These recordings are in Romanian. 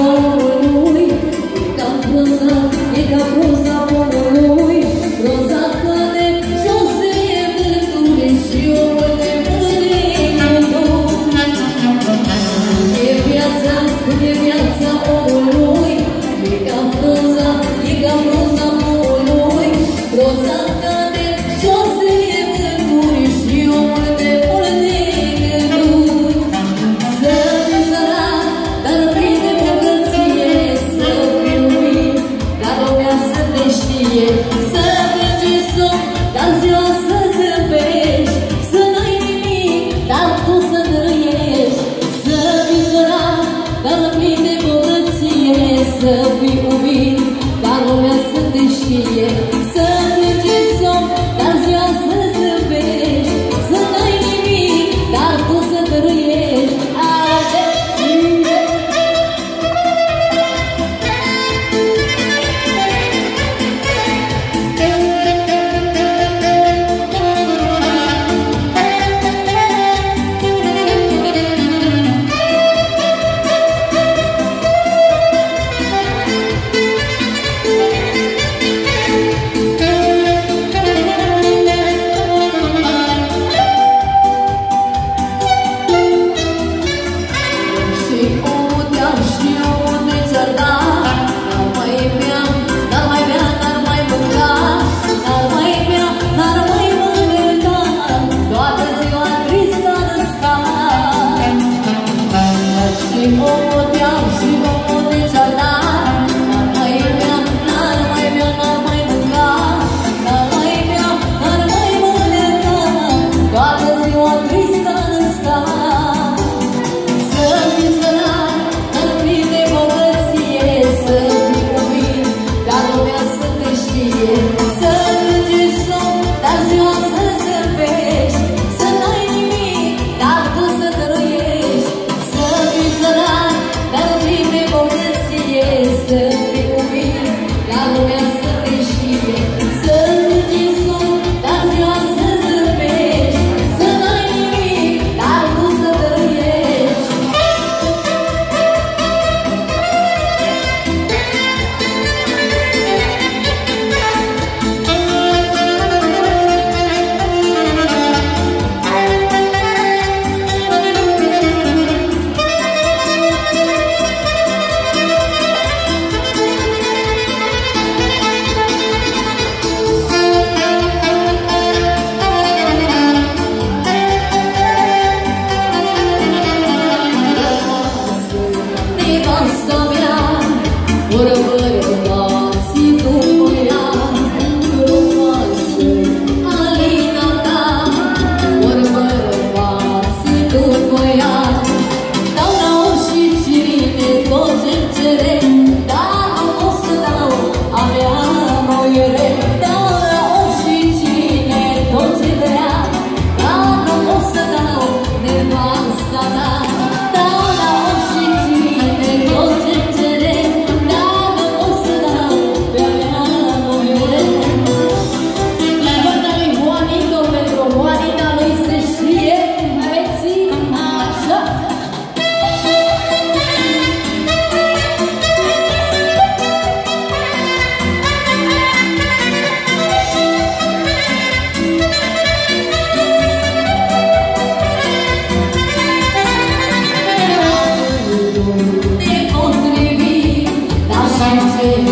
Dau la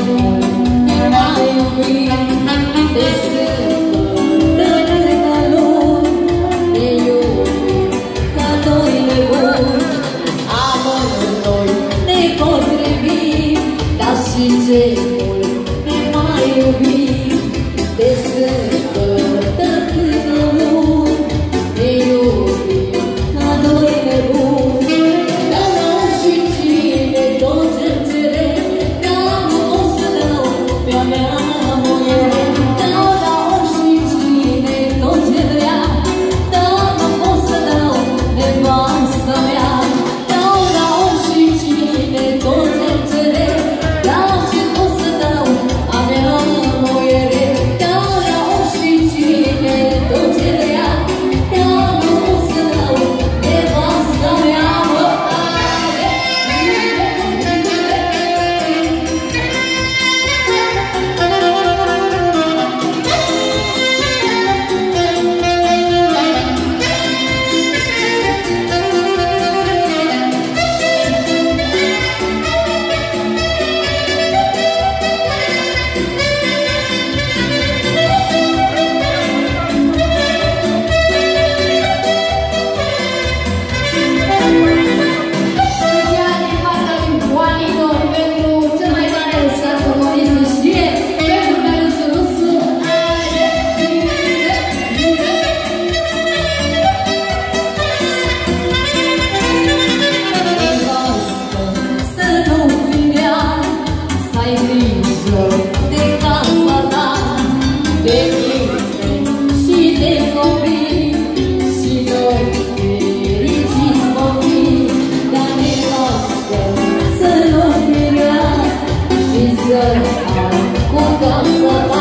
的爱，孤单的。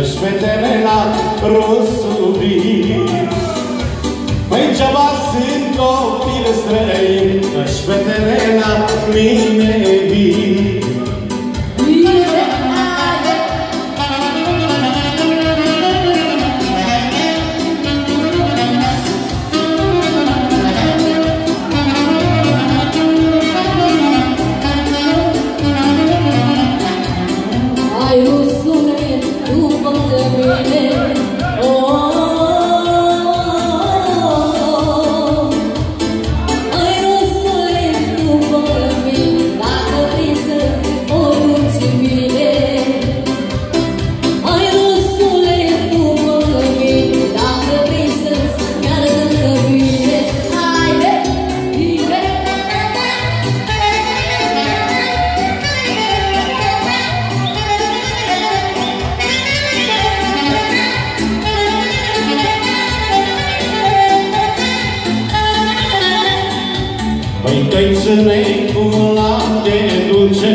Își fetele la rusuvii Măi, geaba sunt copil străin Își fetele la mine vii Păi căițâne cu lapte dulce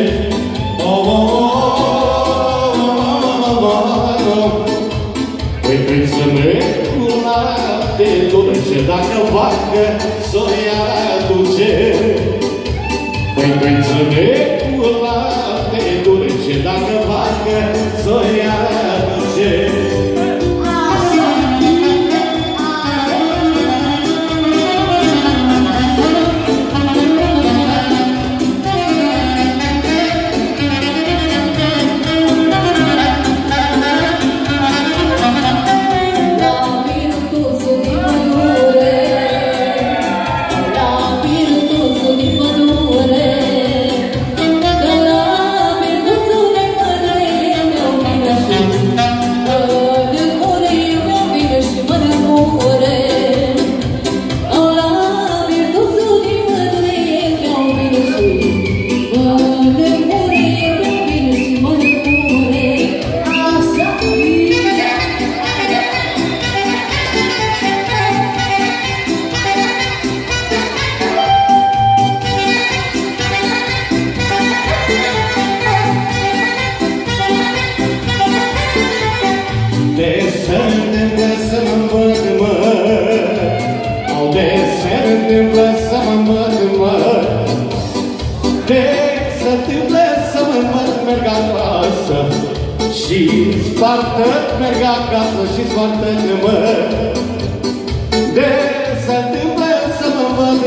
Păi căițâne cu lapte dulce Dacă vacă s-o ia duce Păi căițâne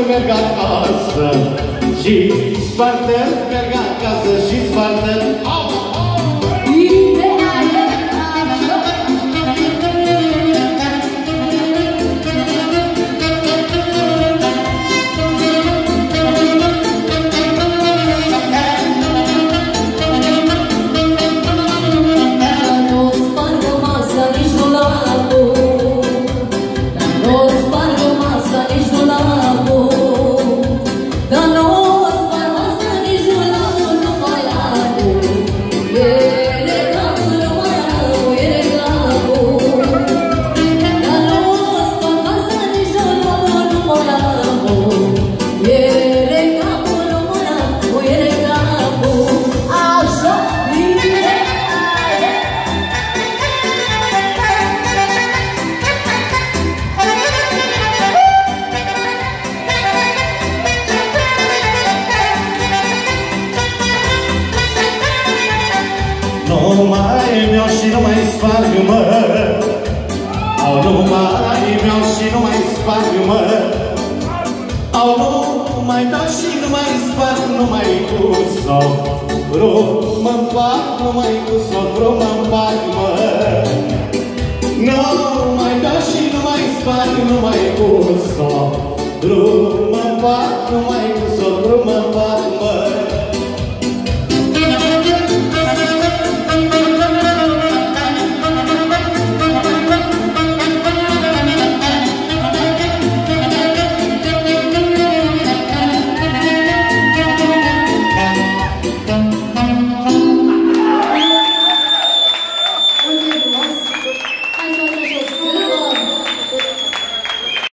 merg acasă. Și spartă merg acasă și spartă. Nu mai sparg, mă Au nu mai dau și nu mai sparg, nu mai cu sofru Mă fac, nu mai cu sofru mă fac, mă. Nu mai dau și nu mai sparg, nu mai cu sofru Mă fac, nu mai cu